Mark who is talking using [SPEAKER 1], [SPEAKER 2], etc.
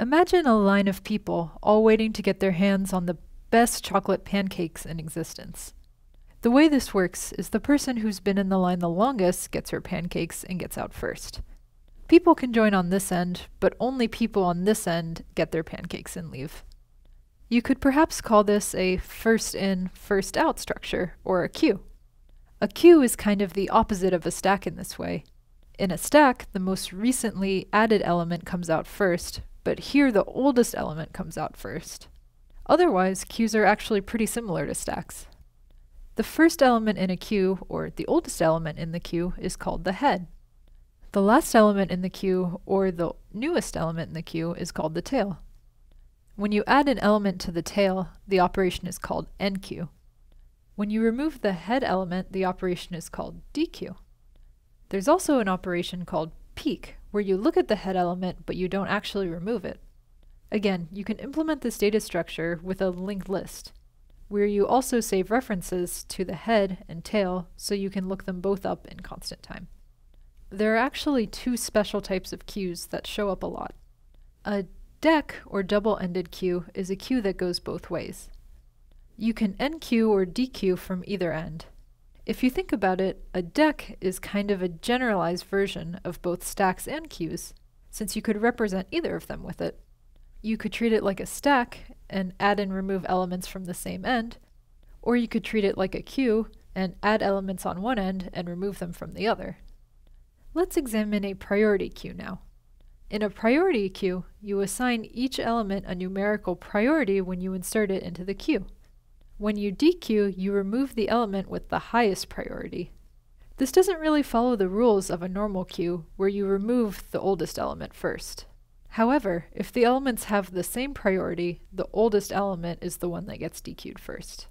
[SPEAKER 1] Imagine a line of people all waiting to get their hands on the best chocolate pancakes in existence. The way this works is the person who's been in the line the longest gets her pancakes and gets out first. People can join on this end, but only people on this end get their pancakes and leave. You could perhaps call this a first in, first out structure, or a queue. A queue is kind of the opposite of a stack in this way. In a stack, the most recently added element comes out first, but here the oldest element comes out first. Otherwise, queues are actually pretty similar to stacks. The first element in a queue, or the oldest element in the queue, is called the head. The last element in the queue, or the newest element in the queue, is called the tail. When you add an element to the tail, the operation is called enqueue. When you remove the head element, the operation is called dequeue. There's also an operation called peek, where you look at the head element but you don't actually remove it. Again, you can implement this data structure with a linked list, where you also save references to the head and tail so you can look them both up in constant time. There are actually two special types of queues that show up a lot. A deque or double-ended queue is a queue that goes both ways. You can enqueue or dequeue from either end. If you think about it, a deque is kind of a generalized version of both stacks and queues, since you could represent either of them with it. You could treat it like a stack and add and remove elements from the same end, or you could treat it like a queue and add elements on one end and remove them from the other. Let's examine a priority queue now. In a priority queue, you assign each element a numerical priority when you insert it into the queue. When you dequeue, you remove the element with the highest priority. This doesn't really follow the rules of a normal queue, where you remove the oldest element first. However, if the elements have the same priority, the oldest element is the one that gets dequeued first.